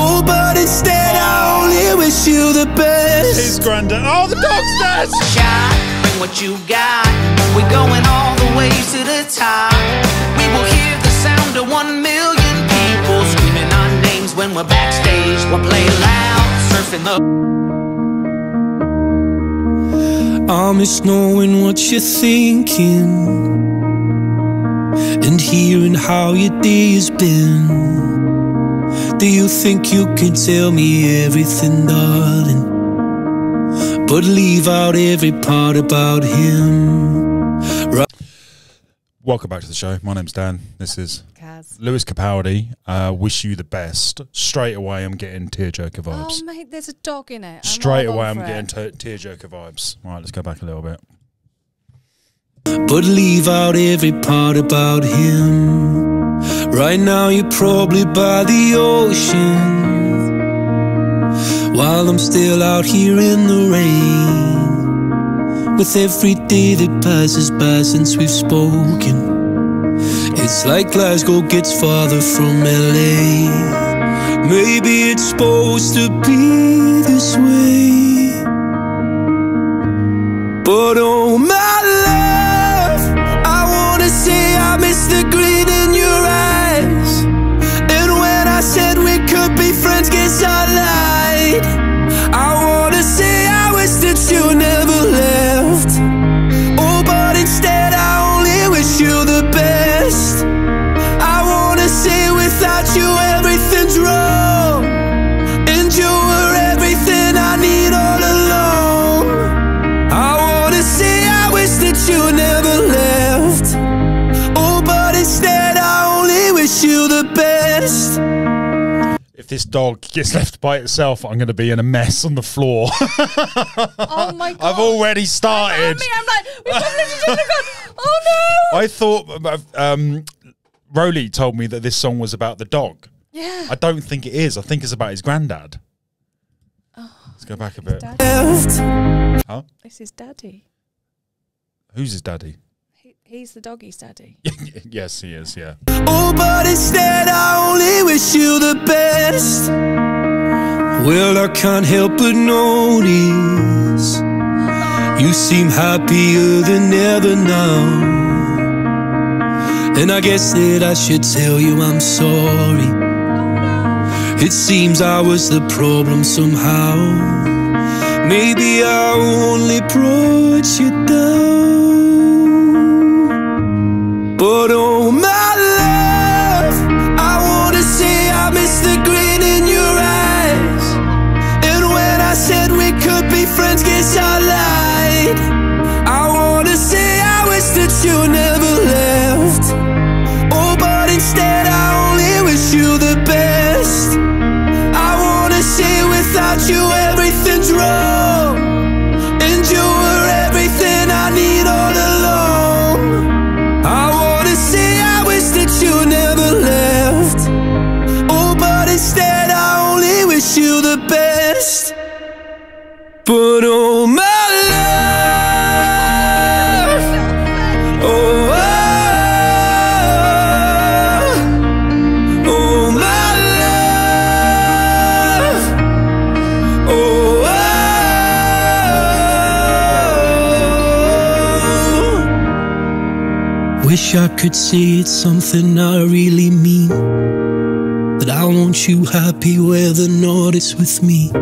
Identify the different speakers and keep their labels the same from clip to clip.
Speaker 1: Oh, but instead I only wish you the best.
Speaker 2: His granddad. Oh, the dog's dead.
Speaker 3: shot, bring what you got. We're going all the way to the top. We will hear the sound of one million people screaming our names when we're backstage. We'll play loud, surfing the.
Speaker 1: I miss knowing what you're thinking and hearing how your day has been. Do you think you can tell me everything, darling? But leave out every part about him. Right.
Speaker 2: Welcome back to the show. My name's Dan. This is
Speaker 4: Kaz.
Speaker 2: Lewis Capaldi. Uh, wish you the best. Straight away, I'm getting tearjerker vibes.
Speaker 4: Oh, mate, there's a dog in it. I'm
Speaker 2: Straight away, I'm
Speaker 4: over
Speaker 2: getting
Speaker 4: it.
Speaker 2: t- tearjerker vibes. All right, let's go back a little bit.
Speaker 1: but leave out every part about him. Right now, you're probably by the ocean, while I'm still out here in the rain. With every day that passes by since we've spoken, it's like Glasgow gets farther from LA. Maybe it's supposed to be this way. But oh
Speaker 2: this dog gets left by itself, I'm going to be in a mess on the floor.
Speaker 4: Oh my god!
Speaker 2: I've already started.
Speaker 4: I'm like, we've got this, we've got- oh no!
Speaker 2: I thought um, Roly told me that this song was about the dog.
Speaker 4: yeah.
Speaker 2: I don't think it is. I think it's about his granddad.
Speaker 4: Oh,
Speaker 2: Let's go back a bit.
Speaker 4: Dad,
Speaker 1: Left.
Speaker 2: Huh?
Speaker 4: this is Daddy.
Speaker 2: Who's his daddy?
Speaker 4: He, he's the doggy's daddy.
Speaker 2: yes, he is. Yeah.
Speaker 1: Oh, but instead Well, I can't help but notice you seem happier than ever now. And I guess that I should tell you I'm sorry. It seems I was the problem somehow. Maybe I only brought you down. But I lied. I wanna say I wish that you never left. Oh, but instead I only wish you the best. I wanna say without you everything's wrong. And you were everything I need all along. I wanna say I wish that you never left. Oh, but instead I only wish you the best. But oh Wish I could say it's something I really mean. That I want you happy where the not is with me.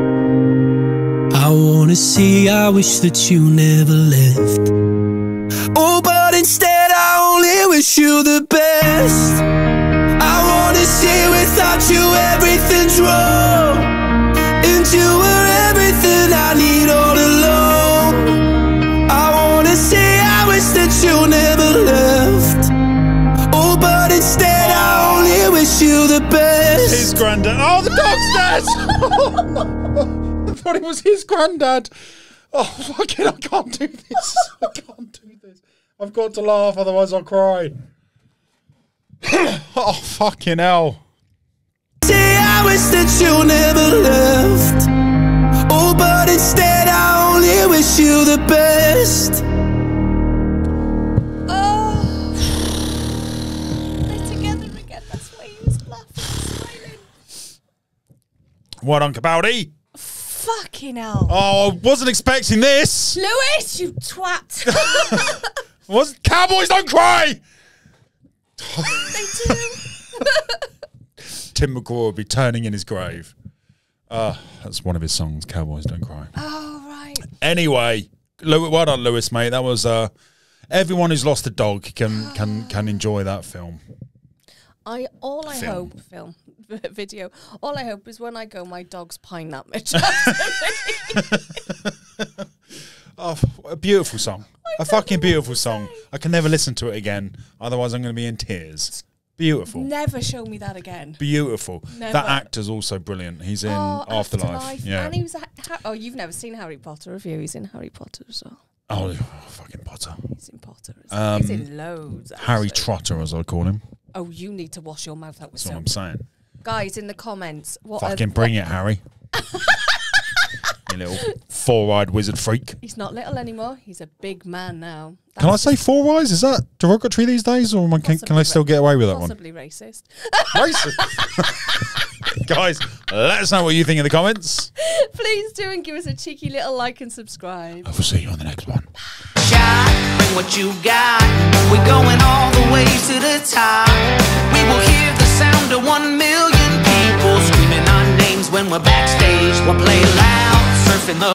Speaker 1: I wanna say I wish that you never left. Oh, but instead I only wish you the best. I wanna say without you everything's wrong. And you I
Speaker 2: thought it was his granddad. Oh, fucking! I can't do this. I can't do this. I've got to laugh, otherwise I'll cry. oh, fucking hell.
Speaker 1: I wish that you never left. Oh, but instead I only wish you the best.
Speaker 2: Well done, Capaldi.
Speaker 4: Fucking hell.
Speaker 2: Oh, I wasn't expecting this.
Speaker 4: Lewis, you twat.
Speaker 2: Was Cowboys don't cry.
Speaker 4: they do.
Speaker 2: Tim McGraw will be turning in his grave. Ah, that's one of his songs. Cowboys don't cry.
Speaker 4: Oh, right.
Speaker 2: Anyway, Lew- well done, Lewis, mate. That was uh, everyone who's lost a dog can can can enjoy that film.
Speaker 4: I all I
Speaker 2: Film.
Speaker 4: hope film video. All I hope is when I go, my dog's pine that much.
Speaker 2: Oh, a beautiful song. A fucking beautiful song. I can never listen to it again. Otherwise, I'm going to be in tears. Beautiful.
Speaker 4: Never show me that again.
Speaker 2: Beautiful.
Speaker 4: Never.
Speaker 2: That actor's also brilliant. He's in
Speaker 4: Oh,
Speaker 2: Afterlife. Yeah.
Speaker 4: And he was. ha- oh, you've never seen Harry Potter, have you? He's in Harry Potter as well.
Speaker 2: oh, fucking Potter.
Speaker 4: He's in Potter. Well. He's in loads.
Speaker 2: Um, Harry
Speaker 4: actually.
Speaker 2: Trotter, as I call him.
Speaker 4: Oh, you need to wash your mouth out with
Speaker 2: That's what. I'm saying.
Speaker 4: Guys, in the comments, what? are-
Speaker 2: Fucking bring it, Harry. you little four-eyed wizard freak.
Speaker 4: He's not little anymore. He's a big man now.
Speaker 2: Can I say four eyes? Is that derogatory these days, or am I, can, can I still get away with that one?
Speaker 4: Possibly racist.
Speaker 2: Racist. Guys, let us know what you think in the comments.
Speaker 4: Please do and give us a cheeky little like and subscribe.
Speaker 2: We'll see you on the next one
Speaker 3: what you got. We're going all the way to the top. We will hear the sound of one million people screaming our names when we're backstage. We'll play loud, surfing the